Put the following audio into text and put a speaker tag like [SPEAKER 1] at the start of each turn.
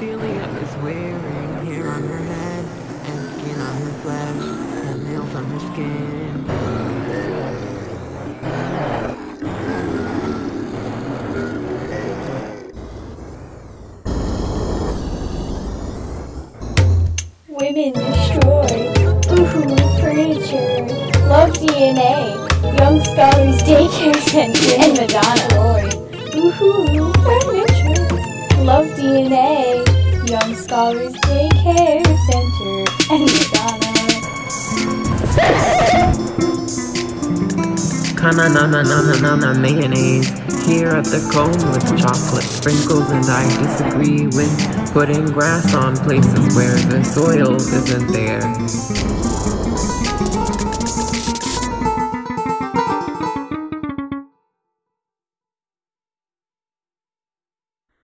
[SPEAKER 1] Ophelia is wearing hair on her head and skin on her flesh and nails on her skin.
[SPEAKER 2] Women destroy. Ooh, furniture. Love DNA. Young Scholars Daycare Center and Madonna Roy. Ooh, furniture. Young Scholars Daycare Center and Madonna.
[SPEAKER 1] Kana na na na na na na mayonnaise. Here at the cone with chocolate sprinkles, and I disagree with putting grass on places where the soil isn't there.